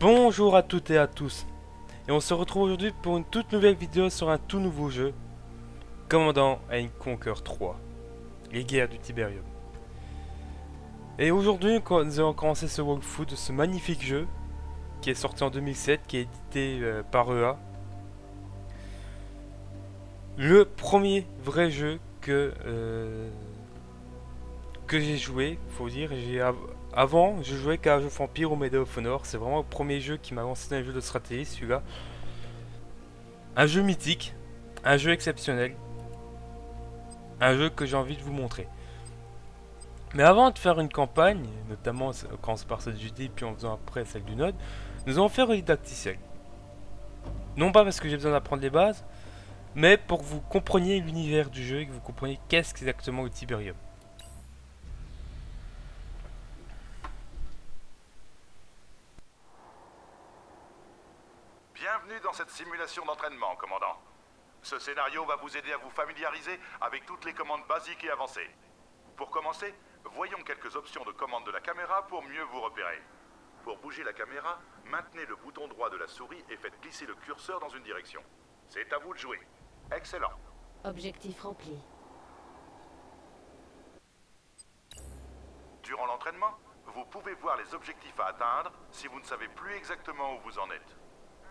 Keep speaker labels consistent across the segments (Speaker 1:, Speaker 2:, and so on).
Speaker 1: Bonjour à toutes et à tous. Et on se retrouve aujourd'hui pour une toute nouvelle vidéo sur un tout nouveau jeu Commandant Conquer 3 Les guerres du Tiberium Et aujourd'hui nous allons commencer ce walkthrough de ce magnifique jeu Qui est sorti en 2007, qui est édité euh, par EA Le premier vrai jeu que... Euh, que j'ai joué, faut dire, j'ai avant, je jouais qu'à un jeu Vampire ou Medal of Honor. C'est vraiment le premier jeu qui m'a lancé dans les de stratégie, celui-là. Un jeu mythique, un jeu exceptionnel, un jeu que j'ai envie de vous montrer. Mais avant de faire une campagne, notamment quand on se part cette JD puis en faisant après celle du Node, nous allons faire une didacticiel. Non pas parce que j'ai besoin d'apprendre les bases, mais pour que vous compreniez l'univers du jeu et que vous compreniez qu'est-ce qu'exactement le Tiberium.
Speaker 2: Dans cette simulation d'entraînement, commandant. Ce scénario va vous aider à vous familiariser avec toutes les commandes basiques et avancées. Pour commencer, voyons quelques options de commande de la caméra pour mieux vous repérer. Pour bouger la caméra, maintenez le bouton droit de la souris et faites glisser le curseur dans une direction. C'est à vous de jouer. Excellent.
Speaker 3: Objectif rempli.
Speaker 2: Durant l'entraînement, vous pouvez voir les objectifs à atteindre si vous ne savez plus exactement où vous en êtes.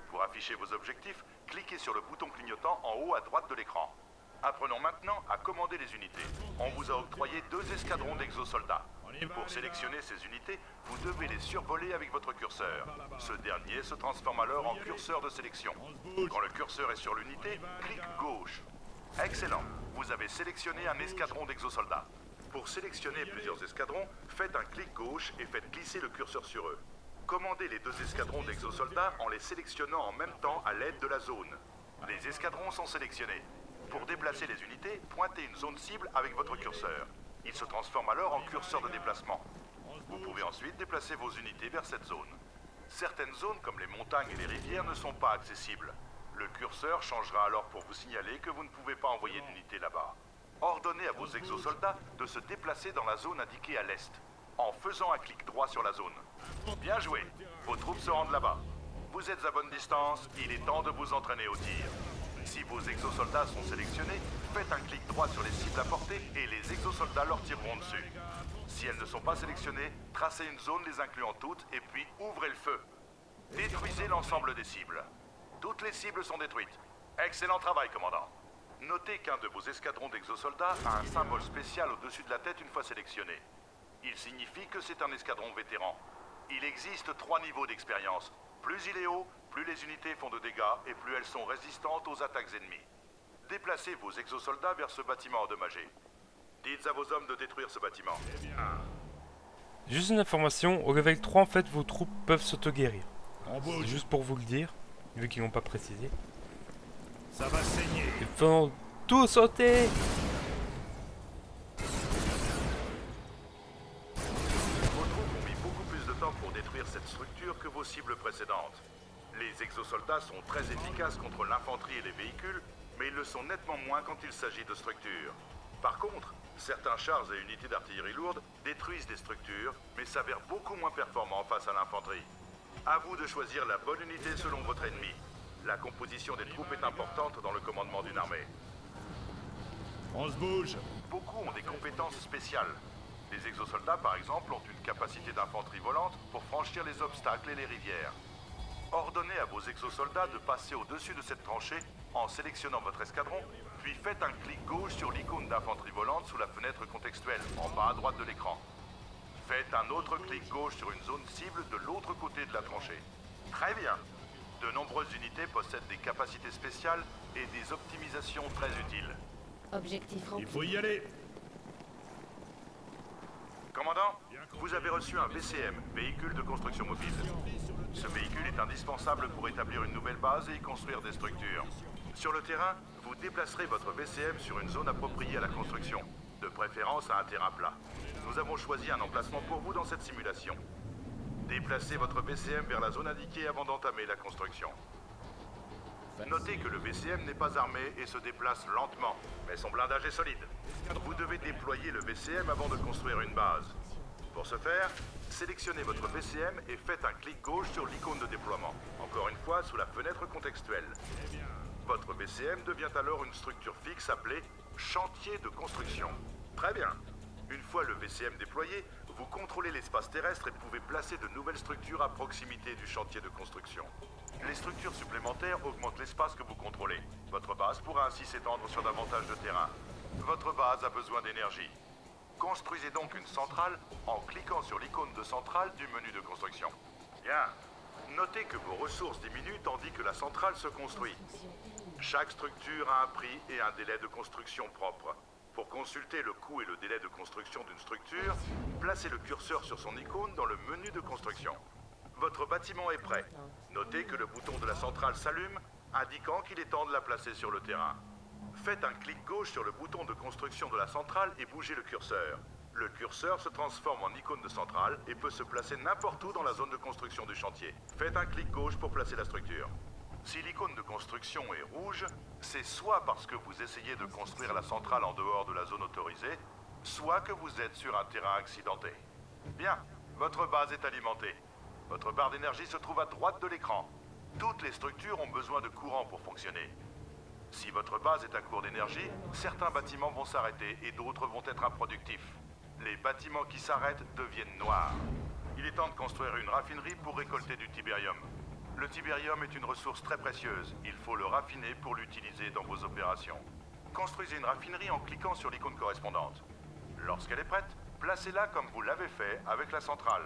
Speaker 2: Pour afficher vos objectifs, cliquez sur le bouton clignotant en haut à droite de l'écran. Apprenons maintenant à commander les unités. On vous a octroyé deux escadrons d'exosoldats. Pour sélectionner ces unités, vous devez les survoler avec votre curseur. Ce dernier se transforme alors en curseur de sélection. Quand le curseur est sur l'unité, clique gauche. Excellent, vous avez sélectionné un escadron d'exosoldats. Pour sélectionner plusieurs escadrons, faites un clic gauche et faites glisser le curseur sur eux. Commandez les deux escadrons d'exosoldats en les sélectionnant en même temps à l'aide de la zone. Les escadrons sont sélectionnés. Pour déplacer les unités, pointez une zone cible avec votre curseur. Il se transforme alors en curseur de déplacement. Vous pouvez ensuite déplacer vos unités vers cette zone. Certaines zones, comme les montagnes et les rivières, ne sont pas accessibles. Le curseur changera alors pour vous signaler que vous ne pouvez pas envoyer d'unité là-bas. Ordonnez à vos exosoldats de se déplacer dans la zone indiquée à l'est en faisant un clic droit sur la zone. Bien joué, vos troupes se rendent là-bas. Vous êtes à bonne distance, il est temps de vous entraîner au tir. Si vos exosoldats sont sélectionnés, faites un clic droit sur les cibles à portée et les exosoldats leur tireront dessus. Si elles ne sont pas sélectionnées, tracez une zone les incluant toutes et puis ouvrez le feu. Détruisez l'ensemble des cibles. Toutes les cibles sont détruites. Excellent travail, commandant. Notez qu'un de vos escadrons d'exosoldats a un symbole spécial au-dessus de la tête une fois sélectionné. Il signifie que c'est un escadron vétéran. Il existe trois niveaux d'expérience. Plus il est haut, plus les unités font de dégâts et plus elles sont résistantes aux attaques ennemies. Déplacez vos exosoldats vers ce bâtiment endommagé. Dites à vos hommes de détruire ce bâtiment.
Speaker 1: Juste une information, au level 3 en fait vos troupes peuvent s'auto-guérir. Juste pour vous le dire, vu qu'ils n'ont pas précisé.
Speaker 2: Ça va saigner.
Speaker 1: Ils font tout sauter
Speaker 2: Les exosoldats sont très efficaces contre l'infanterie et les véhicules, mais ils le sont nettement moins quand il s'agit de structures. Par contre, certains chars et unités d'artillerie lourde détruisent des structures, mais s'avèrent beaucoup moins performants face à l'infanterie. À vous de choisir la bonne unité selon votre ennemi. La composition des troupes est importante dans le commandement d'une armée.
Speaker 4: On se bouge
Speaker 2: Beaucoup ont des compétences spéciales, les exosoldats, par exemple, ont une capacité d'infanterie volante pour franchir les obstacles et les rivières. Ordonnez à vos exosoldats de passer au-dessus de cette tranchée en sélectionnant votre escadron, puis faites un clic gauche sur l'icône d'infanterie volante sous la fenêtre contextuelle, en bas à droite de l'écran. Faites un autre clic gauche sur une zone cible de l'autre côté de la tranchée. Très bien. De nombreuses unités possèdent des capacités spéciales et des optimisations très utiles.
Speaker 3: Objectif
Speaker 4: Il faut y aller
Speaker 2: Commandant, vous avez reçu un VCM, véhicule de construction mobile. Ce véhicule est indispensable pour établir une nouvelle base et y construire des structures. Sur le terrain, vous déplacerez votre VCM sur une zone appropriée à la construction, de préférence à un terrain plat. Nous avons choisi un emplacement pour vous dans cette simulation. Déplacez votre VCM vers la zone indiquée avant d'entamer la construction. Notez que le VCM n'est pas armé et se déplace lentement, mais son blindage est solide. Vous devez déployer le VCM avant de construire une base. Pour ce faire, sélectionnez votre VCM et faites un clic gauche sur l'icône de déploiement. Encore une fois, sous la fenêtre contextuelle. Votre VCM devient alors une structure fixe appelée chantier de construction. Très bien. Une fois le VCM déployé, vous contrôlez l'espace terrestre et pouvez placer de nouvelles structures à proximité du chantier de construction. Les structures supplémentaires augmentent l'espace que vous contrôlez. Votre base pourra ainsi s'étendre sur davantage de terrain. Votre base a besoin d'énergie. Construisez donc une centrale en cliquant sur l'icône de centrale du menu de construction. Bien. Notez que vos ressources diminuent tandis que la centrale se construit. Chaque structure a un prix et un délai de construction propre. Pour consulter le coût et le délai de construction d'une structure, placez le curseur sur son icône dans le menu de construction. Votre bâtiment est prêt. Notez que le bouton de la centrale s'allume, indiquant qu'il est temps de la placer sur le terrain. Faites un clic gauche sur le bouton de construction de la centrale et bougez le curseur. Le curseur se transforme en icône de centrale et peut se placer n'importe où dans la zone de construction du chantier. Faites un clic gauche pour placer la structure. Si l'icône de construction est rouge, c'est soit parce que vous essayez de construire la centrale en dehors de la zone autorisée, soit que vous êtes sur un terrain accidenté. Bien, votre base est alimentée. Votre barre d'énergie se trouve à droite de l'écran. Toutes les structures ont besoin de courant pour fonctionner. Si votre base est à court d'énergie, certains bâtiments vont s'arrêter et d'autres vont être improductifs. Les bâtiments qui s'arrêtent deviennent noirs. Il est temps de construire une raffinerie pour récolter du tibérium. Le tibérium est une ressource très précieuse. Il faut le raffiner pour l'utiliser dans vos opérations. Construisez une raffinerie en cliquant sur l'icône correspondante. Lorsqu'elle est prête, placez-la comme vous l'avez fait avec la centrale.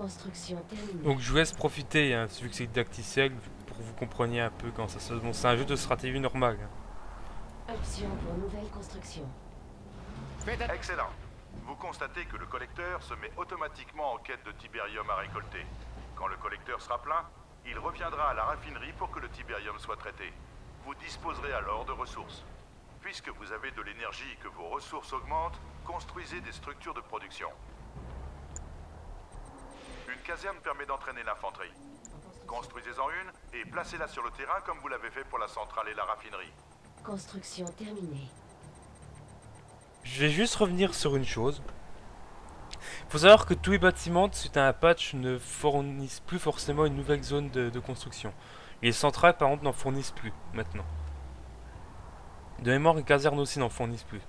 Speaker 3: Construction terminée.
Speaker 1: Donc je vous laisse profiter, hein, vu que c'est Dactycel, pour que vous compreniez un peu quand ça se... Bon, c'est un jeu de stratégie normal. hein.
Speaker 3: Option pour nouvelle construction.
Speaker 2: Excellent. Vous constatez que le collecteur se met automatiquement en quête de tibérium à récolter. Quand le collecteur sera plein, il reviendra à la raffinerie pour que le tibérium soit traité. Vous disposerez alors de ressources. Puisque vous avez de l'énergie et que vos ressources augmentent, construisez des structures de production. Une caserne permet d'entraîner l'infanterie. Construisez-en une et placez-la sur le terrain comme vous l'avez fait pour la centrale et la raffinerie.
Speaker 3: Construction terminée.
Speaker 1: Je vais juste revenir sur une chose. faut savoir que tous les bâtiments, suite à un patch, ne fournissent plus forcément une nouvelle zone de, de construction. Les centrales, par contre, n'en fournissent plus, maintenant. De mémoire, les casernes aussi n'en fournissent plus.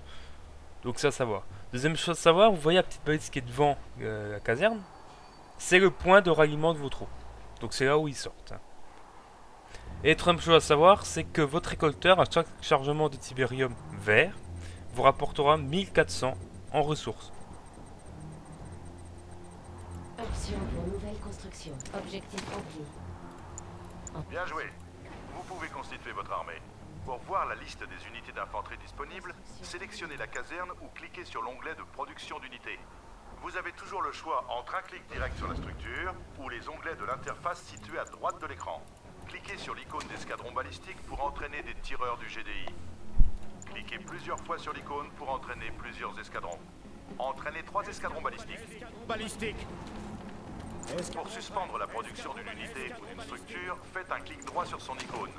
Speaker 1: Donc ça, à savoir. Deuxième chose à savoir, vous voyez la petite balise qui est devant euh, la caserne? C'est le point de ralliement de vos troupes. Donc c'est là où ils sortent. Et troisième chose à savoir, c'est que votre récolteur, à chaque chargement de tibérium vert, vous rapportera 1400 en ressources.
Speaker 3: Option pour nouvelle construction. Objectif rempli.
Speaker 2: Bien joué. Vous pouvez constituer votre armée. Pour voir la liste des unités d'infanterie disponibles, sélectionnez la caserne ou cliquez sur l'onglet de production d'unités. Vous avez toujours le choix entre un clic direct sur la structure ou les onglets de l'interface situés à droite de l'écran. Cliquez sur l'icône d'escadron balistique pour entraîner des tireurs du GDI. Cliquez plusieurs fois sur l'icône pour entraîner plusieurs escadrons. Entraînez trois escadrons balistiques.
Speaker 4: Balistique
Speaker 2: Pour suspendre la production d'une unité ou d'une structure, faites un clic droit sur son icône.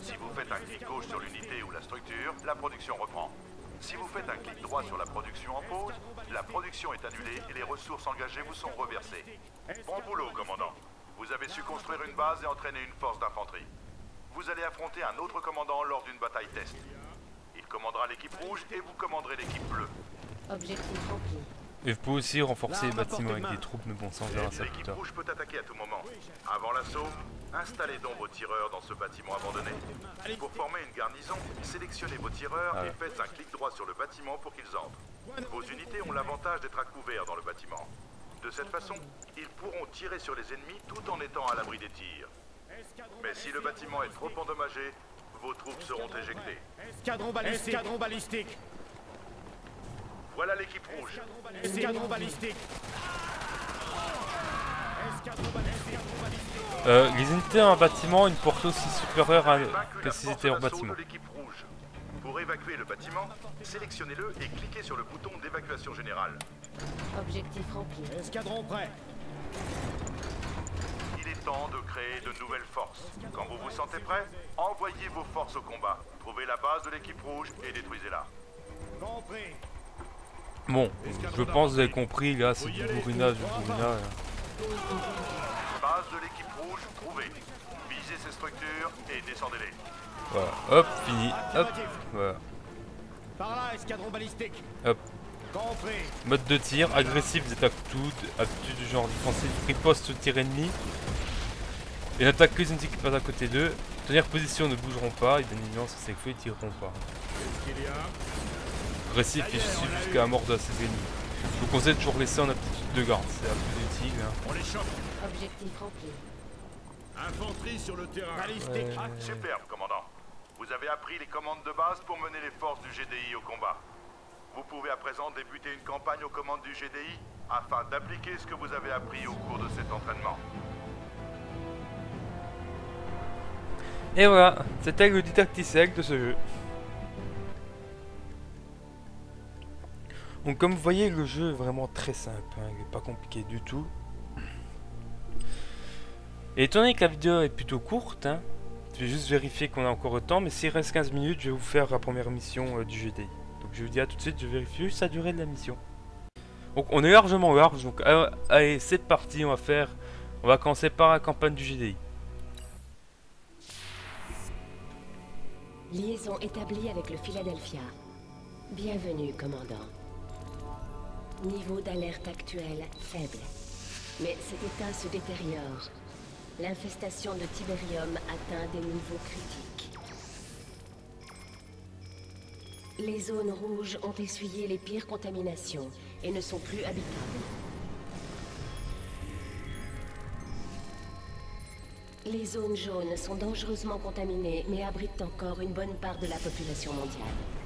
Speaker 2: Si vous faites un clic gauche sur l'unité ou la structure, la production reprend. Si vous faites un clic droit sur la production en pause, la production est annulée et les ressources engagées vous sont reversées. Bon boulot, commandant. Vous avez su construire une base et entraîner une force d'infanterie. Vous allez affronter un autre commandant lors d'une bataille test. Il commandera l'équipe rouge et vous commanderez l'équipe bleue.
Speaker 3: Objectif rempli.
Speaker 1: Et vous pouvez aussi renforcer les bâtiments avec
Speaker 4: main.
Speaker 1: des troupes, mais bon, ça on verra ça plus tard.
Speaker 2: rouge peut attaquer à tout moment. Avant l'assaut, installez donc vos tireurs dans ce bâtiment abandonné. Pour former une garnison, sélectionnez vos tireurs
Speaker 1: Ah
Speaker 2: et faites un clic droit sur le bâtiment pour qu'ils entrent. Vos unités ont l'avantage d'être à couvert dans le bâtiment. De cette façon, ils pourront tirer sur les ennemis tout en étant à l'abri des tirs. Mais si le bâtiment est trop endommagé, vos troupes seront éjectées.
Speaker 4: Escadron balistique Escadron balistique
Speaker 2: Voilà l'équipe rouge.
Speaker 4: Escadron balistique Escadron balistique
Speaker 1: Euh, les unités en bâtiment ont une portée aussi supérieure à c'était en bâtiment.
Speaker 2: Pour évacuer le bâtiment, sélectionnez-le et cliquez sur le bouton d'évacuation générale.
Speaker 3: Objectif rempli.
Speaker 4: Escadron prêt
Speaker 2: Il est temps de créer de nouvelles forces. Quand vous vous sentez prêt, envoyez vos forces au combat. Trouvez la base de l'équipe rouge et détruisez-la.
Speaker 4: Compris.
Speaker 1: Bon, je pense que vous avez compris, là, c'est du bourrinage, du bourrinage.
Speaker 2: Base de l'équipe rouge trouvée. Visez ces structures et descendez-les.
Speaker 1: Voilà, hop, fini, hop, voilà.
Speaker 4: Par là, escadron balistique.
Speaker 1: Hop. Mode de tir, agressif des aptitudes, aptitudes du genre défensif, riposte tir ennemi. Et l'attaque que les ennemis qui passent à côté d'eux. Tenir position ne bougeront pas, et bien évidemment, si c'est feu, ils tireront pas.
Speaker 4: Qu'est-ce qu'il y a
Speaker 1: Agressif et jusqu'à la mort de ses ennemis. Je vous conseille de toujours laisser en aptitude de garde, c'est la plus utile. hein.
Speaker 4: On les chope.
Speaker 3: Objectif rempli.
Speaker 5: Infanterie sur le terrain.
Speaker 4: Balistique.
Speaker 2: Ah, superbe, commandant. Vous avez appris les commandes de base pour mener les forces du GDI au combat. Vous pouvez à présent débuter une campagne aux commandes du GDI afin d'appliquer ce que vous avez appris au cours de cet entraînement.
Speaker 1: Et voilà, c'était le didacticel de ce jeu. Donc comme vous voyez, le jeu est vraiment très simple, hein, il n'est pas compliqué du tout. Et étant donné que la vidéo est plutôt courte, hein, je vais juste vérifier qu'on a encore le temps, mais s'il reste 15 minutes, je vais vous faire la première mission euh, du GDI. Donc je vous dis à tout de suite, je vérifie juste la durée de la mission. Donc on est largement large, donc euh, allez, c'est parti, on va faire... On va commencer par la campagne du GDI.
Speaker 3: Liaison établie avec le Philadelphia. Bienvenue, commandant. Niveau d'alerte actuel faible. Mais cet état se détériore. L'infestation de Tiberium atteint des niveaux critiques. Les zones rouges ont essuyé les pires contaminations et ne sont plus habitables. Les zones jaunes sont dangereusement contaminées, mais abritent encore une bonne part de la population mondiale.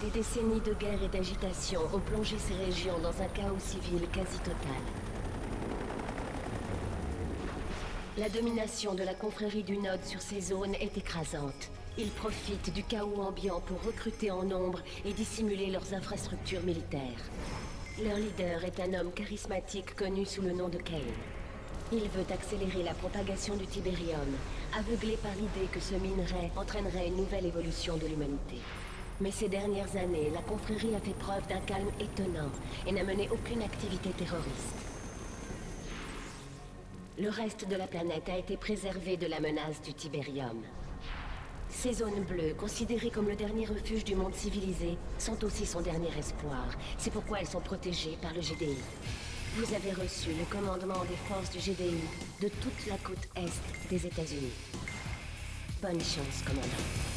Speaker 3: Des décennies de guerre et d'agitation ont plongé ces régions dans un chaos civil quasi total. La domination de la confrérie du Nord sur ces zones est écrasante. Ils profitent du chaos ambiant pour recruter en nombre et dissimuler leurs infrastructures militaires. Leur leader est un homme charismatique connu sous le nom de Kane. Il veut accélérer la propagation du Tiberium, aveuglé par l'idée que ce minerai entraînerait une nouvelle évolution de l'humanité. Mais ces dernières années, la confrérie a fait preuve d'un calme étonnant et n'a mené aucune activité terroriste. Le reste de la planète a été préservé de la menace du Tiberium. Ces zones bleues, considérées comme le dernier refuge du monde civilisé, sont aussi son dernier espoir. C'est pourquoi elles sont protégées par le GDI. Vous avez reçu le commandement des forces du GDI de toute la côte est des États-Unis. Bonne chance, commandant.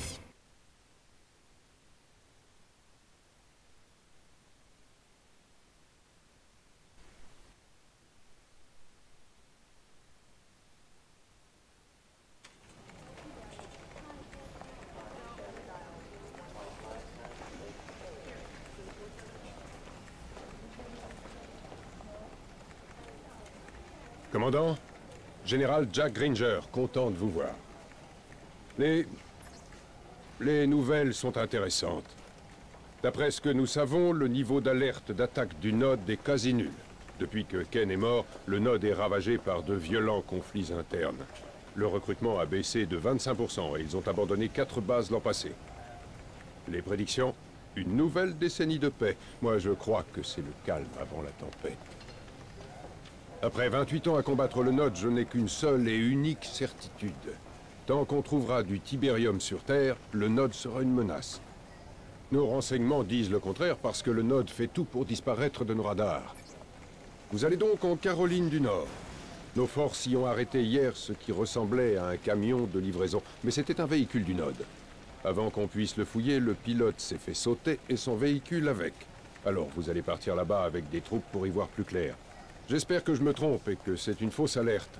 Speaker 5: Commandant, Général Jack Granger, content de vous voir. Les... Les nouvelles sont intéressantes. D'après ce que nous savons, le niveau d'alerte d'attaque du Node est quasi nul. Depuis que Ken est mort, le Node est ravagé par de violents conflits internes. Le recrutement a baissé de 25% et ils ont abandonné quatre bases l'an passé. Les prédictions Une nouvelle décennie de paix. Moi, je crois que c'est le calme avant la tempête. Après 28 ans à combattre le Node, je n'ai qu'une seule et unique certitude. Tant qu'on trouvera du Tiberium sur Terre, le Node sera une menace. Nos renseignements disent le contraire parce que le Node fait tout pour disparaître de nos radars. Vous allez donc en Caroline du Nord. Nos forces y ont arrêté hier ce qui ressemblait à un camion de livraison, mais c'était un véhicule du Node. Avant qu'on puisse le fouiller, le pilote s'est fait sauter et son véhicule avec. Alors vous allez partir là-bas avec des troupes pour y voir plus clair. J'espère que je me trompe et que c'est une fausse alerte.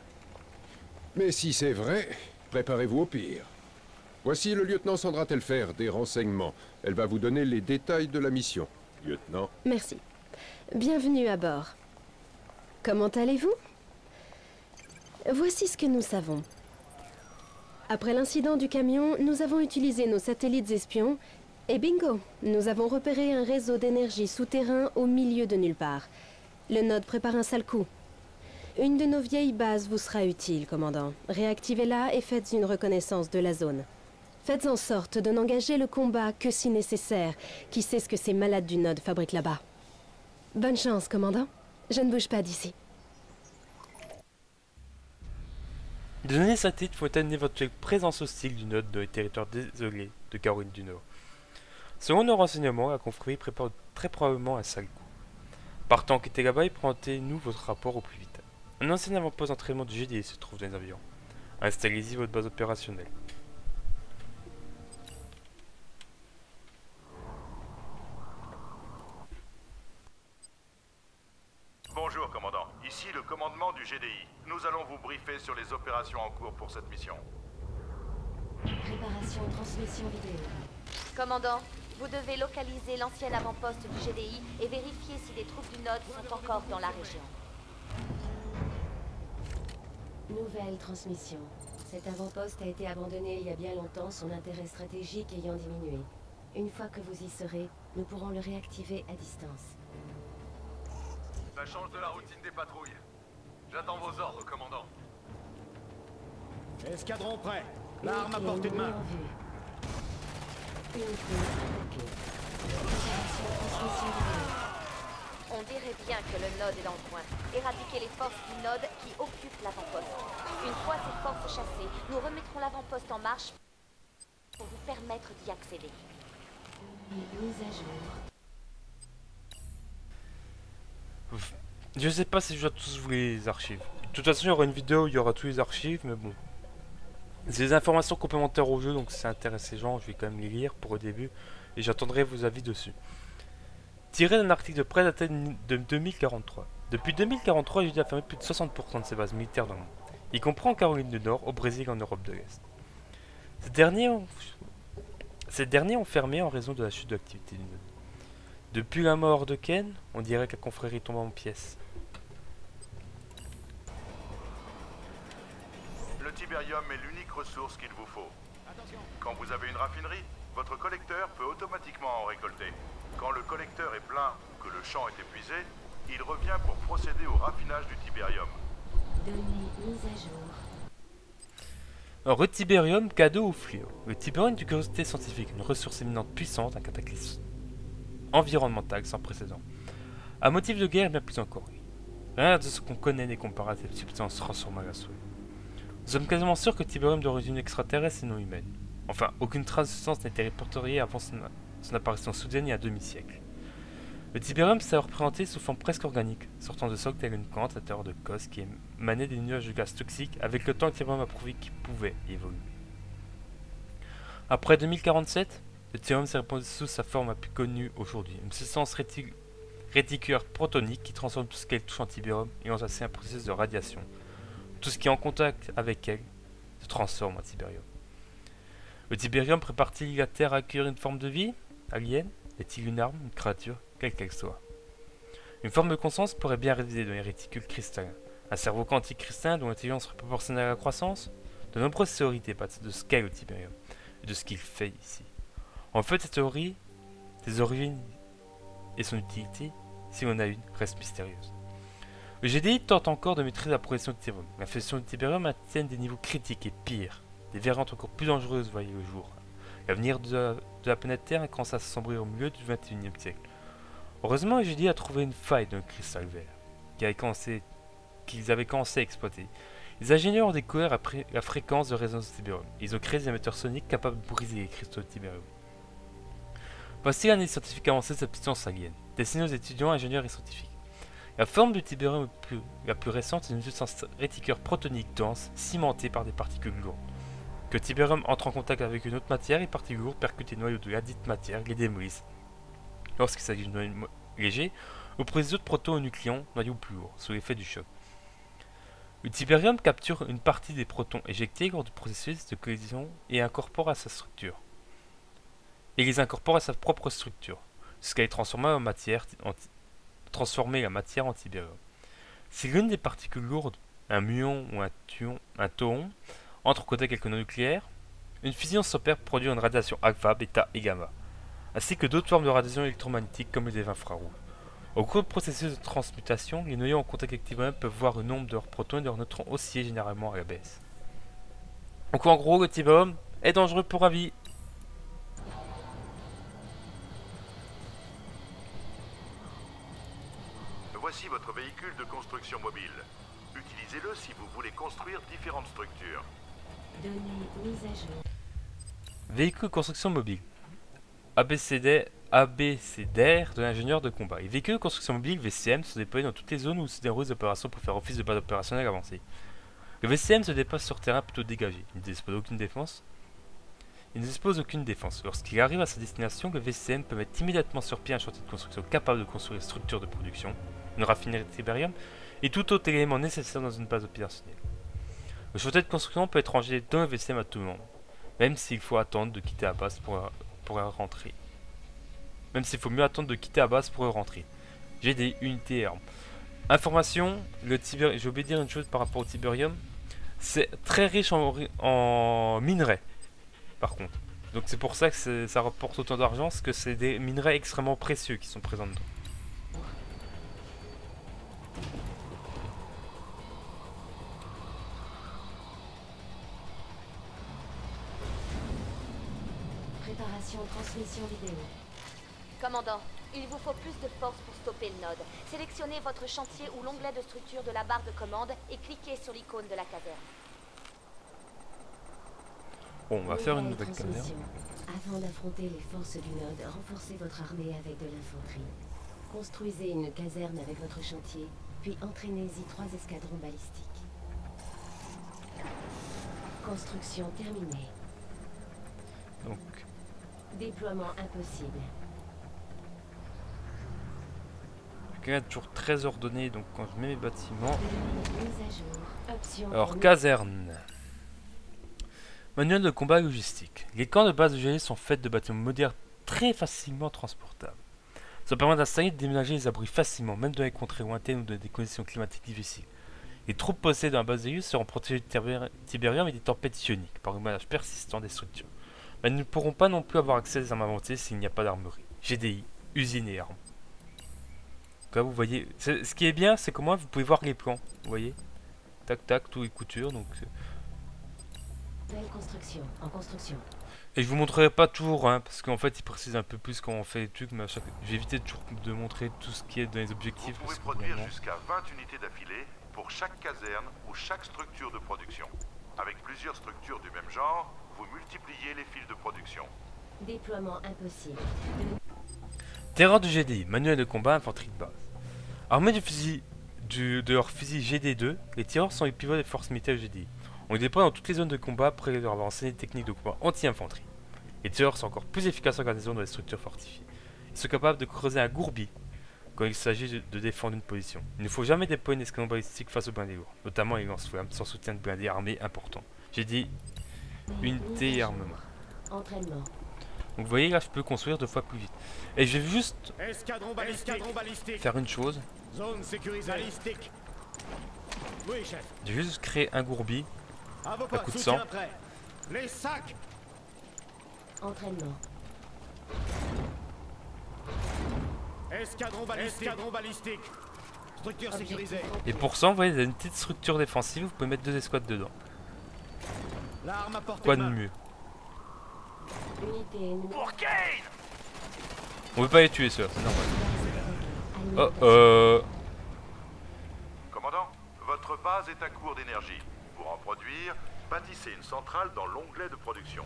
Speaker 5: Mais si c'est vrai, préparez-vous au pire. Voici le lieutenant Sandra Telfer des renseignements. Elle va vous donner les détails de la mission. Lieutenant,
Speaker 6: Merci. Bienvenue à bord. Comment allez-vous? Voici ce que nous savons. Après l'incident du camion, nous avons utilisé nos satellites espions et bingo, nous avons repéré un réseau d'énergie souterrain au milieu de nulle part. Le node prépare un sale coup. Une de nos vieilles bases vous sera utile, commandant. Réactivez-la et faites une reconnaissance de la zone. Faites en sorte de n'engager le combat que si nécessaire. Qui sait ce que ces malades du Node fabriquent là-bas? Bonne chance, commandant. Je ne bouge pas d'ici.
Speaker 1: Les données satellites font d'une éventuelle présence hostile du Node dans les territoires désolés de Caroline du Nord. Selon nos renseignements, la confrérie prépare très probablement un sale coup. Partant quitter là-bas et présentez-nous votre rapport au plus vite. Un ancien avant-poste d'entraînement du GDI se trouve dans les avions. Installez-y votre base opérationnelle.
Speaker 2: Bonjour, commandant. Ici le commandement du GDI. Nous allons vous briefer sur les opérations en cours pour cette mission.
Speaker 3: Préparation transmission vidéo.
Speaker 7: Commandant, vous devez localiser l'ancien avant-poste du GDI et vérifier si les troupes du Node sont encore dans la région.
Speaker 3: Nouvelle transmission. Cet avant-poste a été abandonné il y a bien longtemps, son intérêt stratégique ayant diminué. Une fois que vous y serez, nous pourrons le réactiver à distance.
Speaker 2: Ça change de la routine des patrouilles. J'attends vos ordres, commandant.
Speaker 4: Escadron prêt. L'arme à portée de main.
Speaker 3: non en vue. Unité attaquée. Préparation transmission vidéo.
Speaker 7: On dirait bien que le Node est dans le coin. Éradiquer les forces du Node qui occupent l'avant-poste. Une fois ces forces chassées, nous remettrons l'avant-poste en marche pour vous permettre d'y accéder.
Speaker 3: Mise à jour.
Speaker 1: Je sais pas si je dois tous vous les archives. De toute façon, il y aura une vidéo où il y aura tous les archives, mais bon. C'est des informations complémentaires au jeu, donc si ça intéresse les gens, je vais quand même les lire pour au début, et j'attendrai vos avis dessus. Tiré d'un article de presse daté de 2043. Depuis 2043, il a fermé plus de 60% de ses bases militaires dans le monde. Il comprend en Caroline du Nord, au Brésil et en Europe de l'Est. Ces derniers ont... Fermé en raison de la chute de l'activité du. Depuis la mort de Ken, on dirait que la confrérie tombe en pièces.
Speaker 2: Le Tiberium est l'unique ressource qu'il vous faut. Quand vous avez une raffinerie, votre collecteur peut automatiquement en récolter. Quand le collecteur est plein ou que le champ est épuisé, il revient pour procéder au raffinage du Tiberium.
Speaker 3: Données mise à jour.
Speaker 1: Alors, le Tiberium, cadeau ou fléau Le Tiberium est une curiosité scientifique, une ressource éminente puissante, un cataclysme environnemental sans précédent. À motif de guerre, bien plus encore. Rien de ce qu'on connaît n'est comparé à cette substance transformée à la souhait. Nous sommes quasiment sûrs que Tiberium d'origine extraterrestre et non humaine. Enfin, aucune trace de substance n'était répertoriée avant son, apparition soudaine il y a demi-siècle. Le Tiberium s'est représenté sous forme presque organique, sortant de sol tel une plante à l'intérieur de cos qui émanait des nuages de gaz toxiques. Avec le temps, le Tiberium a prouvé qu'il pouvait évoluer. Après 2047, le Tiberium s'est répandu sous sa forme la plus connue aujourd'hui, une substance réti- réticulaire protonique qui transforme tout ce qu'elle touche en Tiberium et ainsi un processus de radiation. Tout ce qui est en contact avec elle se transforme en Tiberium. Le Tiberium prépare-t-il la Terre à accueillir une forme de vie Alien Est-il une arme, une créature, quelle qu'elle soit Une forme de conscience pourrait bien résider dans les réticules cristallins. Un cerveau quantique cristallin dont l'intelligence serait proportionnelle à la croissance De nombreuses théories débattent de ce qu'est le Tiberium et de ce qu'il fait ici. En fait, cette théorie, ses origines et son utilité, si on a une, reste mystérieuse. Le GDI tente encore de maîtriser la progression du Tiberium. La du Tiberium atteint des niveaux critiques et pire. Des variantes encore plus dangereuses voyaient le jour. L'avenir de, la- de la planète Terre commence à s'assombrir au milieu du 21e siècle. Heureusement, le GDI a trouvé une faille dans le cristal vert, qui avait commencé- qu'ils avaient commencé à exploiter. Les ingénieurs ont découvert la, fréquence de résonance du Tiberium. Ils ont créé des émetteurs soniques capables de briser les cristaux de Tiberium. Voici l'année scientifique avancée de cette puissance alienne, destinée aux étudiants, ingénieurs et scientifiques. La forme du Tiberium la plus, récente est une substance réticulaire protonique dense, cimentée par des particules lourdes. Que le Tiberium entre en contact avec une autre matière, les particules lourdes percutent les noyaux de la dite matière, les démolissent. Lorsqu'il s'agit de noyaux légers, ou pour les autres protonucléons, noyaux plus lourds, sous l'effet du choc. Le Tiberium capture une partie des protons éjectés lors du processus de collision et incorpore à sa structure. Et les incorpore à sa propre structure, ce qui est transformé en matière transformer la matière en Tiberium. Si l'une des particules lourdes, un muon ou un tuon, un tauon, entre en contact avec le nucléaire, une fusion s'opère pour produire une radiation alpha, bêta et gamma, ainsi que d'autres formes de radiation électromagnétique comme les infrarouges. Au cours du processus de transmutation, les noyaux en contact avec Tiberium peuvent voir le nombre de leurs protons et de leurs neutrons osciller généralement à la baisse. Donc en gros, le Tiberium est dangereux pour la vie.
Speaker 2: Voici votre véhicule de construction mobile. Utilisez-le si vous voulez construire différentes structures.
Speaker 3: Données mise à jour.
Speaker 1: Véhicule de construction mobile. ABCD, ABCDR de l'ingénieur de combat. Les véhicules de construction mobile VCM sont déployés dans toutes les zones où se déroulent les opérations pour faire office de base opérationnelle avancée. Le VCM se déplace sur terrain plutôt dégagé. Il ne dispose d'aucune défense. Il ne dispose d'aucune défense. Lorsqu'il arrive à sa destination, le VCM peut mettre immédiatement sur pied un chantier de construction capable de construire une structure de production, une raffinerie de Tiberium et tout autre élément nécessaire dans une base opérationnelle. Le chantier de construction peut être rangé dans le VCM à tout moment, même s'il faut attendre de quitter la base pour, pour rentrer. Même s'il faut mieux attendre de quitter la base pour rentrer. J'ai des unités et armes. Information, le Tiber... j'ai oublié de dire une chose par rapport au Tiberium. C'est très riche en, en minerais, par contre. Donc c'est pour ça que ça rapporte autant d'argent, parce que c'est des minerais extrêmement précieux qui sont présents dedans.
Speaker 3: Transmission vidéo.
Speaker 7: Commandant, il vous faut plus de force pour stopper le node. Sélectionnez votre chantier ou l'onglet de structure de la barre de commande et cliquez sur l'icône de la caserne.
Speaker 1: Bon, on va faire une nouvelle caserne.
Speaker 3: transmission. Avant d'affronter les forces du Node, renforcez votre armée avec de l'infanterie. Construisez une caserne avec votre chantier, puis entraînez-y trois escadrons balistiques. Construction terminée.
Speaker 1: Donc,
Speaker 3: Déploiement impossible.
Speaker 1: est toujours très ordonné, donc quand je mets mes bâtiments... Alors, caserne. Manuel de combat logistique. Les camps de base de GLE sont faits de bâtiments modernes très facilement transportables. Ça permet d'installer et de déménager les abris facilement, même dans les contrées lointaines ou dans des conditions climatiques difficiles. Les troupes possédées dans la base de seront protégées de Tiber- Tiberium et des tempêtes ioniques par le manage persistant des structures. Mais elles ne pourront pas non plus avoir accès à des armes inventées s'il n'y a pas d'armerie. GDI, usine et armes. Donc Là, vous voyez, ce qui est bien, c'est que moi, vous pouvez voir les plans, vous voyez Tac tac, tout est couture, donc...
Speaker 3: construction. En construction.
Speaker 1: Et je vous montrerai pas toujours, hein, parce qu'en fait, il précise un peu plus quand on fait les trucs, mais à chaque... j'ai évité toujours de montrer tout ce qui est dans les
Speaker 2: Vous
Speaker 1: objectifs.
Speaker 2: pouvez
Speaker 1: parce que
Speaker 2: produire
Speaker 1: vraiment-
Speaker 2: jusqu'à 20 unités d'affilée pour chaque caserne ou chaque structure de production. Avec plusieurs structures du même genre, vous multipliez les fils de production.
Speaker 3: Déploiement impossible.
Speaker 1: Terrain du GDI, manuel de combat, infanterie de base. Armés du fusil, du- de leur fusil GD2, les tireurs sont les pivots des forces militaires du GDI. On les déploie dans toutes les zones de combat après leur avoir enseigné des techniques de combat anti-infanterie. Les tireurs sont encore plus efficaces en garnison dans les structures fortifiées. Ils sont capables de creuser un gourbi quand il s'agit de, de défendre une position. Il ne faut jamais déployer une escadron balistique face aux blindés lourds, notamment les lance-flammes sans soutien de blindés armés importants. J'ai dit unité et armement.
Speaker 3: Entraînement.
Speaker 1: Donc vous voyez là je peux construire deux fois plus vite. Et je vais juste faire une chose,
Speaker 4: Zone sécurisée. Balistique. Oui, chef.
Speaker 1: je vais juste créer un gourbi
Speaker 4: À
Speaker 1: coup de sang.
Speaker 4: Les sacs.
Speaker 3: Entraînement.
Speaker 4: Escadron balistique. Escadron balistique. Structure sécurisée.
Speaker 1: Et pour ça, vous voyez, il y a une petite structure défensive, vous pouvez mettre deux escouades dedans.
Speaker 4: L'arme à portée
Speaker 1: Quoi
Speaker 4: de
Speaker 1: mieux
Speaker 3: Unité numéro
Speaker 1: On veut pas les tuer, ceux c'est normal. Oh, euh...
Speaker 2: Commandant, votre base est à court d'énergie. Pour en produire, bâtissez une centrale dans l'onglet de production.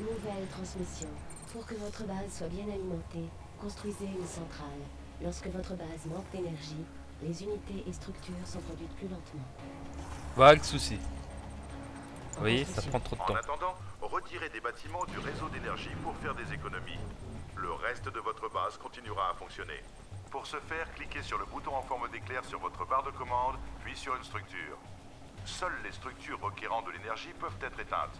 Speaker 3: Nouvelle transmission. Pour que votre base soit bien alimentée, construisez une centrale. Lorsque votre base manque d'énergie, les unités et structures sont produites plus lentement.
Speaker 1: Voilà le souci.
Speaker 3: En
Speaker 1: Vous voyez, ça prend trop de
Speaker 2: En
Speaker 1: temps.
Speaker 2: attendant, retirez des bâtiments du réseau d'énergie pour faire des économies. Le reste de votre base continuera à fonctionner. Pour ce faire, cliquez sur le bouton en forme d'éclair sur votre barre de commande, puis sur une structure. Seules les structures requérant de l'énergie peuvent être éteintes.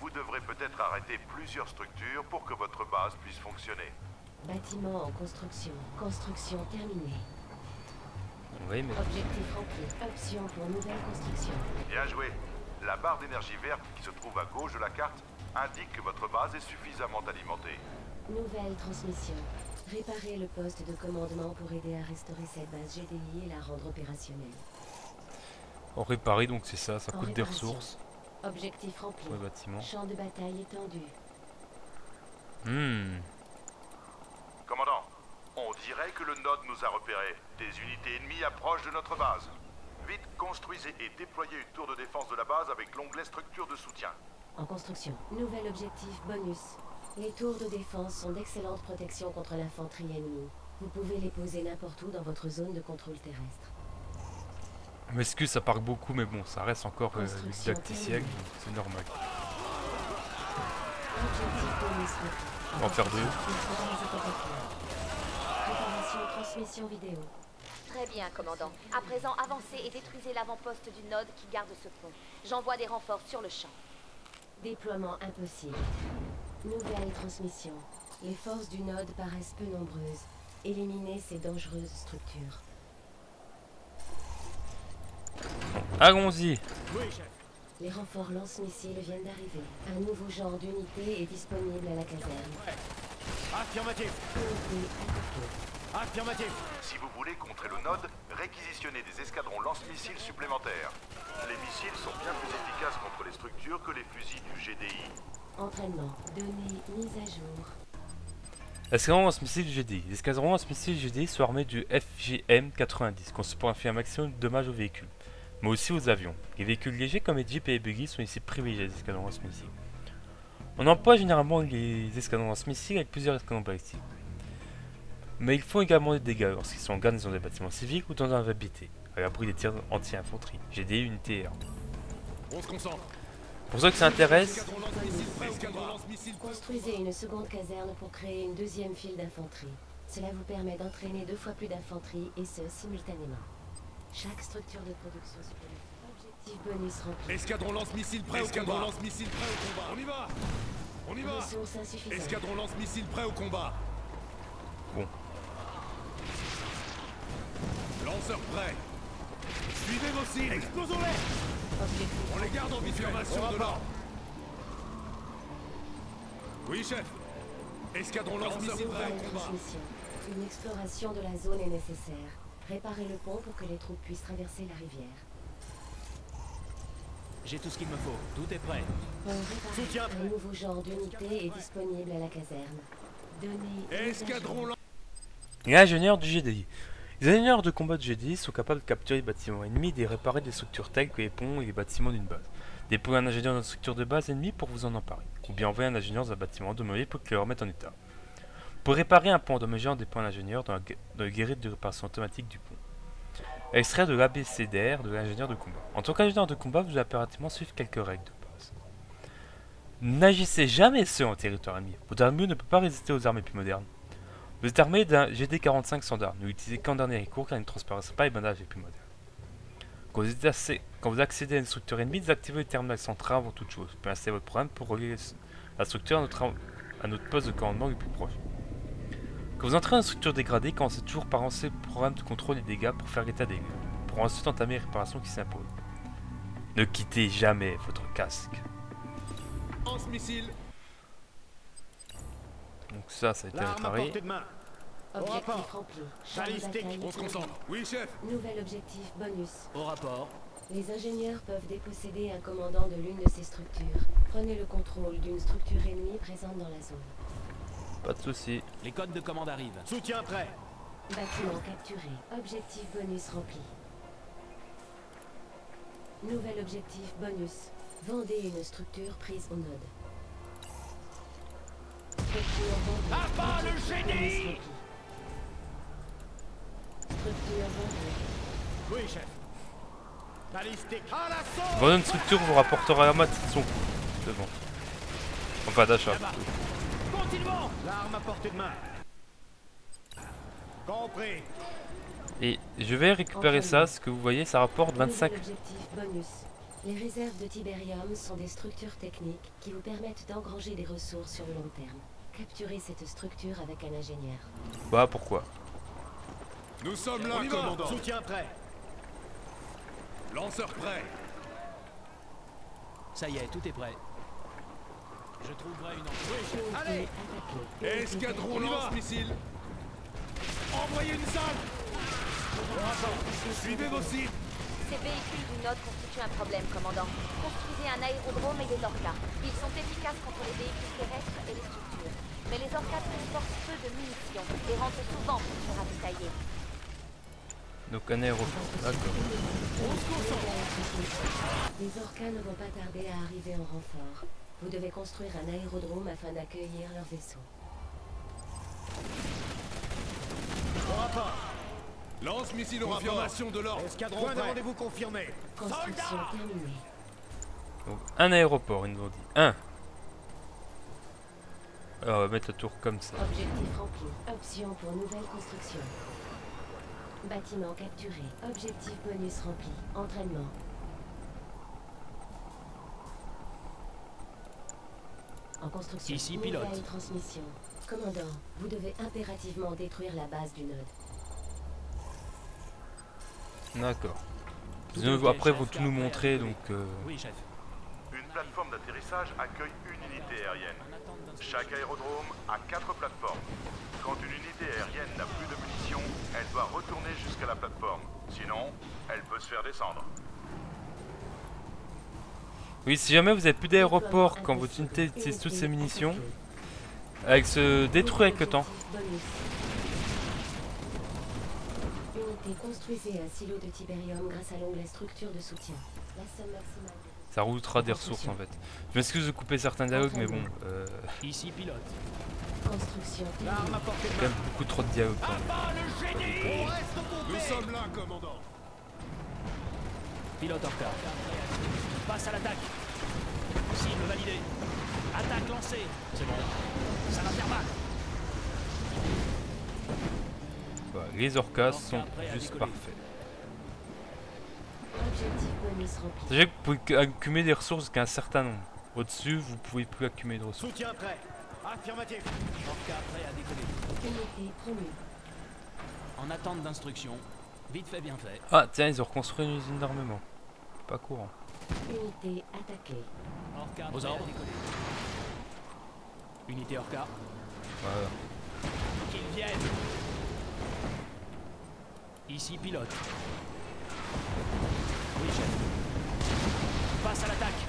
Speaker 2: Vous devrez peut-être arrêter plusieurs structures pour que votre base puisse fonctionner.
Speaker 3: Bâtiment en construction. Construction terminée.
Speaker 1: Voyez, mais...
Speaker 3: Objectif rempli. Option pour nouvelle construction.
Speaker 2: Bien joué. La barre d'énergie verte qui se trouve à gauche de la carte indique que votre base est suffisamment alimentée.
Speaker 3: Nouvelle transmission. Préparez le poste de commandement pour aider à restaurer cette base GDI et la rendre opérationnelle.
Speaker 1: En réparer, donc c'est ça, ça
Speaker 3: En
Speaker 1: coûte des ressources
Speaker 3: Objectif rempli.
Speaker 1: pour les bâtiments.
Speaker 3: Champ de bataille étendu.
Speaker 1: Hmm.
Speaker 2: Que le Node nous a repérés. Des unités ennemies approchent de notre base. Vite, construisez et déployez une tour de défense de la base avec l'onglet structure de soutien.
Speaker 3: En construction. Nouvel objectif bonus. Les tours de défense sont d'excellente protection contre l'infanterie ennemie. Vous pouvez les poser n'importe où dans votre zone de contrôle terrestre.
Speaker 1: Je m'excuse, ça part beaucoup, mais bon, ça reste encore euh, didacticiel, c'est normal. On va en faire deux.
Speaker 3: Transmission vidéo.
Speaker 7: Très bien, commandant. À présent, avancez et détruisez l'avant-poste du Node qui garde ce pont. J'envoie des renforts sur le champ.
Speaker 3: Déploiement impossible. Nouvelle transmission. Les forces du Node paraissent peu nombreuses. Éliminez ces dangereuses structures.
Speaker 1: Allons-y
Speaker 4: Oui, chef.
Speaker 3: Les renforts lance-missiles viennent d'arriver. Un nouveau genre d'unité est disponible à la caserne.
Speaker 4: Affirmatif.
Speaker 3: Unité attaquée.
Speaker 4: Affirmatif.
Speaker 2: Si vous voulez contrer le Node, réquisitionnez des escadrons lance-missiles supplémentaires. Les missiles sont bien plus efficaces contre les structures que les fusils du GDI.
Speaker 3: Entraînement. Données mises à jour.
Speaker 1: Escadron lance-missile GDI. Les escadrons lance-missile GDI sont armés du FGM-90, conçu pour infliger un maximum de dommages aux véhicules, mais aussi aux avions. Les véhicules légers comme les jeeps et les buggy sont ici privilégiés des escadrons lance-missiles. On emploie généralement les escadrons lance-missiles avec plusieurs escadrons balistiques. Mais ils font également des dégâts lorsqu'ils sont en garnison des bâtiments civils ou dans un habités, à l'abri des tirs anti-infanterie, GDI, unité.
Speaker 4: On se concentre.
Speaker 1: Pour ceux que ça intéresse,
Speaker 3: Construisez une seconde caserne pour créer une deuxième file d'infanterie. Cela vous permet d'entraîner deux fois plus d'infanterie et ce simultanément. Chaque structure de production supplémentaire. Objectif bonus rempli.
Speaker 4: Escadron lance-missile prêt au combat. lance-missile prêt au combat. On y va. On y va.
Speaker 3: Ressources insuffisantes.
Speaker 4: Escadron lance-missile prêt au combat.
Speaker 1: Bon.
Speaker 4: Lanceur prêt. Suivez vos cibles. Explosons-les. On les garde en confirmation de l'ordre. Oui, chef. Escadron lance-missile prêt combat.
Speaker 3: Une exploration de la zone est nécessaire. Réparez le pont pour que les troupes puissent traverser la rivière.
Speaker 8: J'ai tout ce qu'il me faut. Tout est prêt.
Speaker 4: Soutien
Speaker 3: un nouveau genre d'unité est disponible à la caserne. À
Speaker 4: Escadron
Speaker 1: ingénieurs du GDI. Les ingénieurs de combat du GDI sont capables de capturer les bâtiments ennemis et de réparer des structures telles que les ponts et les bâtiments d'une base. Déployer un ingénieur dans une structure de base ennemie pour vous en emparer. Ou bien envoyer un ingénieur dans un bâtiment endommagé pour qu'il le remette en état. Pour réparer un pont endommagé, on déploie un ingénieur dans la guérite de réparation automatique du pont. Extrait de l'ABCDR de l'ingénieur de combat. En tant qu'ingénieur de combat, vous devez impérativement suivre quelques règles de base. N'agissez jamais seul en territoire ennemi. Votre armure ne peut pas résister aux armes les plus modernes. Vous êtes armé d'un GD45 standard. Ne l'utilisez qu'en dernier recours car il ne transparaîtra pas les bandages les plus modernes. Quand vous, accédez à une structure ennemie, désactivez le terminal central avant toute chose. Vous pouvez installer votre programme pour relier la structure à notre, poste de commandement le plus proche. Quand vous entrez dans une structure dégradée, commencez toujours par lancer le programme de contrôle des dégâts pour faire l'état des lieux, pour ensuite entamer les réparations qui s'imposent. Ne quittez jamais votre casque.
Speaker 4: missile.
Speaker 1: Donc ça, ça a été
Speaker 4: L'arme à
Speaker 1: réparé.
Speaker 4: portée de main.
Speaker 3: Objectif rempli.
Speaker 4: Balistique. On se concentre. Oui, chef.
Speaker 3: Nouvel objectif bonus.
Speaker 8: Au rapport.
Speaker 3: Les ingénieurs peuvent déposséder un commandant de l'une de ces structures. Prenez le contrôle d'une structure ennemie présente dans la zone.
Speaker 1: Pas de soucis.
Speaker 8: Les codes de commande arrivent.
Speaker 4: Soutien prêt.
Speaker 3: Bâtiment capturé. Objectif bonus rempli. Nouvel objectif bonus. Vendez une structure prise au node.
Speaker 4: Bas le génie. Oui, chef.
Speaker 1: Structure vous rapportera la de son coût. C'est bon. Enfin d'achat.
Speaker 4: Continuons. L'arme à portée de main. Compris.
Speaker 1: Et je vais récupérer ça, ce que vous voyez, ça rapporte 25.
Speaker 3: Nouvel objectif bonus. Les réserves de Tiberium sont des structures techniques qui vous permettent d'engranger des ressources sur le long terme. Capturez cette structure avec un ingénieur.
Speaker 1: Bah pourquoi?
Speaker 4: Nous sommes là, commandant. Soutien prêt. Lanceur prêt.
Speaker 8: Ça y est, tout est prêt. Je trouverai une entrée.
Speaker 4: Allez. Escadron lance-missile. Envoyez une zone Suivez vos cibles
Speaker 7: Ces véhicules du Node constituent un problème, commandant. Construisez un aérodrome et des orcas. Ils sont efficaces contre les véhicules terrestres et les structures. Mais les orcas transportent peu de munitions et rentrent souvent pour se ravitailler.
Speaker 1: Donc un aéroport. D'accord.
Speaker 3: Les orcas ne vont pas tarder à arriver en renfort. Vous devez construire un aérodrome afin d'accueillir leurs vaisseaux.
Speaker 4: Lance-missile au Confirmation de l'ordre
Speaker 9: Escadron Point de rendez-vous confirmé.
Speaker 3: Construction terminée.
Speaker 1: Donc un aéroport, ils nous ont dit. Un. Alors, on va mettre la tour comme ça.
Speaker 3: Objectif rempli. Option pour nouvelle construction. Bâtiment capturé. Objectif bonus rempli. Entraînement. En construction.
Speaker 8: Ici, pilote.
Speaker 3: Nouvelle transmission. Commandant, vous devez impérativement détruire la base du node.
Speaker 1: D'accord. Après, vous tout nous montrer, donc... euh,
Speaker 8: Oui, chef.
Speaker 2: Plateforme d'atterrissage accueille une unité aérienne. Chaque aérodrome a quatre plateformes. Quand une unité aérienne n'a plus de munitions, elle doit retourner jusqu'à la plateforme. Sinon, elle peut se faire descendre.
Speaker 1: Oui, si jamais vous n'avez plus d'aéroport quand votre unité utilise toutes ses munitions, avec se détruit avec le temps.
Speaker 3: Bonus. Unité, construisez un silo de Tiberium grâce à l'onglet structure de soutien. La somme maximale.
Speaker 1: Ça rajoutera des ressources en fait. Je m'excuse de couper certains dialogues, mais bon, euh,
Speaker 8: Ici, pilote.
Speaker 3: Construction
Speaker 9: à portée de
Speaker 1: quand même beaucoup trop de dialogues. même.
Speaker 4: Nous sommes là, commandant
Speaker 8: Pilote Orca. Passe à l'attaque. Cible validée. Attaque lancée. C'est bon. Ça va faire mal.
Speaker 1: Voilà, les orcas sont juste parfaits. Sachez que vous pouvez accumuler des ressources jusqu'à un certain nombre. Au-dessus, vous pouvez plus accumuler de ressources.
Speaker 9: Soutien prêt. Affirmatif.
Speaker 8: Orca prêt à décoller. En attente d'instruction. Vite fait, bien fait.
Speaker 1: Ah, tiens, ils ont reconstruit une usine d'armement. Pas courant.
Speaker 3: Unité attaquée.
Speaker 8: Orca Aux prêt à ordres. décoller. Unité Orca.
Speaker 1: Voilà.
Speaker 8: Qu'ils viennent. Ici, pilote. Oui, chef. Passe à l'attaque.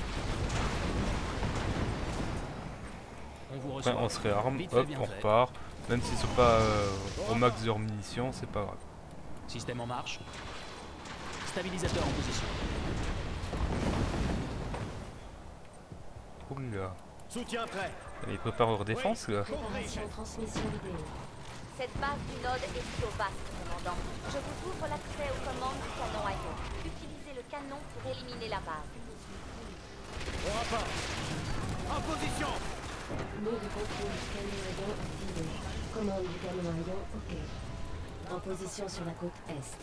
Speaker 8: On vous
Speaker 1: Après,
Speaker 8: reçoit.
Speaker 1: on se réarme,
Speaker 8: Vite
Speaker 1: hop, on
Speaker 8: fait.
Speaker 1: repart. Même s'ils sont pas euh, au max de munitions, c'est pas grave.
Speaker 8: Système en marche. Stabilisateur en position.
Speaker 1: Oula.
Speaker 9: Soutien prêt.
Speaker 1: Ils préparent leur défense là.
Speaker 7: Cette base du Node est trop vaste, commandant. Je vous ouvre l'accès aux commandes du canon à ion. Utilisez le canon éliminer la base.
Speaker 9: Au rapport. En position.
Speaker 3: Mode de contrôle du canon à ion activé. Commande du canon à ion, ok. En position sur la côte est.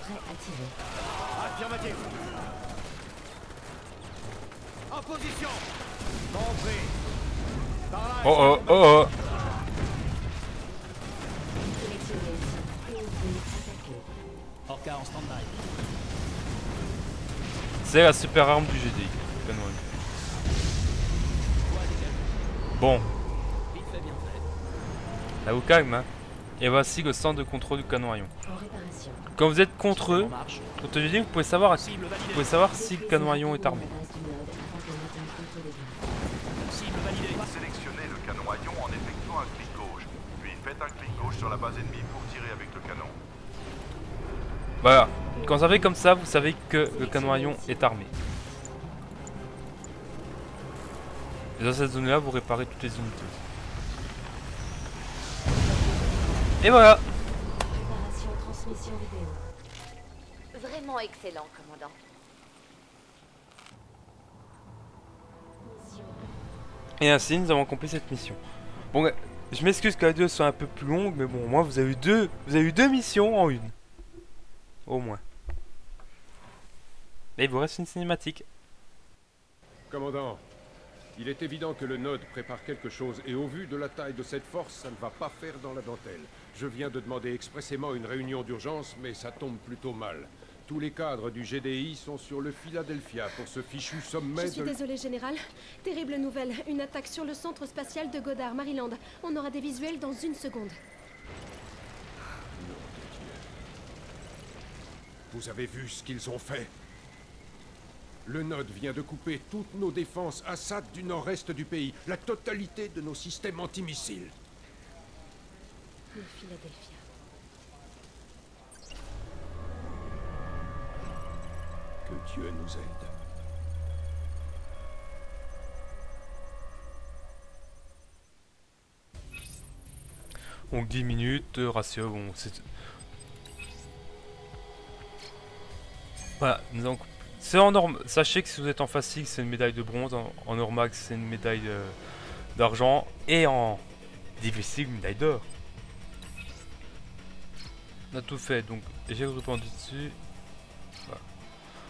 Speaker 3: Prêt à tirer.
Speaker 9: Affirmatif. En position. Compris. Par là.
Speaker 1: Oh oh oh oh
Speaker 3: Sélectionnez.
Speaker 8: Orca en stand-by.
Speaker 1: C'est la super arme du GDI. Bon, là vous calme hein. Et voici le centre de contrôle du canon à ion. Quand vous êtes contre eux, contre le GDI, vous pouvez savoir, vous pouvez savoir si le canon à ion est armé.
Speaker 3: La base du node afin que l'on contre les deux.
Speaker 8: Cible validée.
Speaker 2: Sélectionnez le canon à ion en effectuant un clic gauche. Puis faites un clic gauche sur la base ennemie pour tirer avec le canon.
Speaker 1: Voilà. Quand vous avez comme ça, vous savez que le canon à ion est armé. Et dans cette zone-là, vous réparez toutes les unités. Et voilà
Speaker 3: Préparation transmission vidéo.
Speaker 7: Vraiment excellent, commandant.
Speaker 1: Et ainsi, nous avons accompli cette mission. Bon, je m'excuse que la vidéo soit un peu plus longue, mais bon, au moins vous avez eu deux, vous avez eu deux missions en une. Au moins. Et il vous reste une cinématique.
Speaker 5: Commandant, il est évident que le Node prépare quelque chose et au vu de la taille de cette force, ça ne va pas faire dans la dentelle. Je viens de demander expressément une réunion d'urgence, mais ça tombe plutôt mal. Tous les cadres du GDI sont sur le Philadelphia pour ce fichu sommet
Speaker 6: Je suis
Speaker 5: de...
Speaker 6: désolée, Général. Terrible nouvelle. Une attaque sur le centre spatial de Goddard, Maryland. On aura des visuels dans une seconde.
Speaker 5: Vous avez vu ce qu'ils ont fait? Le Node vient de couper toutes nos défenses Assad du nord-est du pays, la totalité de nos systèmes antimissiles.
Speaker 6: Le Philadelphia.
Speaker 5: Que Dieu nous aide.
Speaker 1: Donc 10 minutes, euh, ratio, bon, c'est... Voilà, donc c'est en norme. Sachez que si vous êtes en facile, c'est une médaille de bronze. En, en normax, c'est une médaille euh, d'argent. Et en difficile, une médaille d'or. On a tout fait, donc j'ai répondu dessus. Voilà.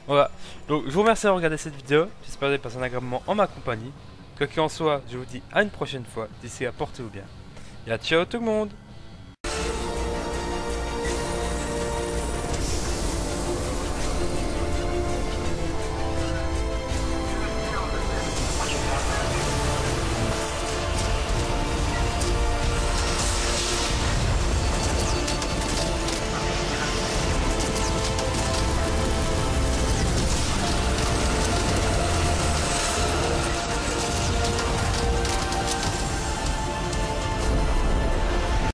Speaker 1: voilà. Donc je vous remercie d'avoir regardé cette vidéo. J'espère que vous avez passé un agréablement en ma compagnie. Quoi qu'il en soit, je vous dis à une prochaine fois. D'ici là, portez-vous bien. Et à ciao tout le monde